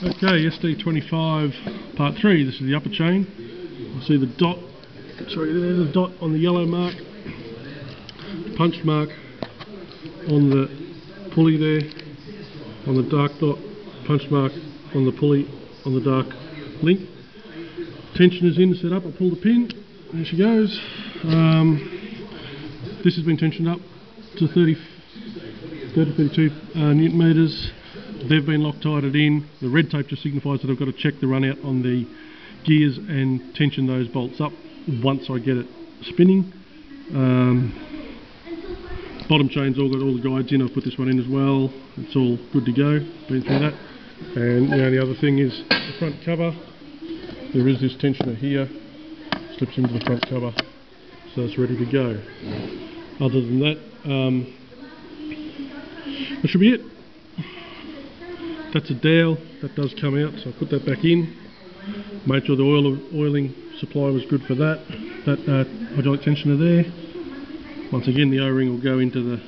Okay, YD25 part 3, this is the upper chain. You see the dot, sorry, there's a dot on the yellow mark, punch mark on the pulley there, on the dark dot, punch mark on the pulley on the dark link. Tension is in, set up, I pull the pin, there she goes. Um, this has been tensioned up to 30, 30 32 uh, newton meters. They've been Loctited in. The red tape just signifies that I've got to check the run out on the gears and tension those bolts up once I get it spinning. Um, bottom chain's all got all the guides in. I've put this one in as well. It's all good to go. Been through that. And now the other thing is the front cover. There is this tensioner here. Slips into the front cover, so it's ready to go. Other than that, um, that should be it. That's a dowel that does come out, so I put that back in. Made sure the oil oiling supply was good for that. That uh, hydraulic tensioner there. Once again, the O-ring will go into the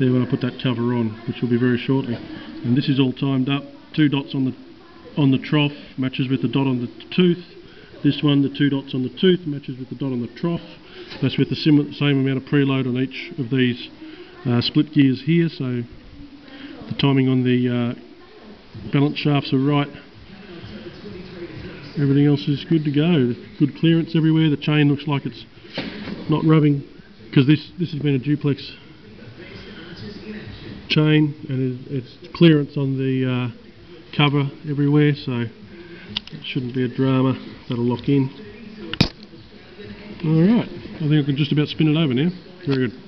there when I put that cover on, which will be very shortly. And this is all timed up. Two dots on the on the trough matches with the dot on the tooth. This one, the two dots on the tooth, matches with the dot on the trough. That's with the same amount of preload on each of these uh, split gears here. So the timing on the uh, balance shafts are right. Everything else is good to go. Good clearance everywhere. The chain looks like it's not rubbing because this this has been a duplex chain and it's clearance on the uh, cover everywhere so it shouldn't be a drama that'll lock in alright I think I can just about spin it over now very good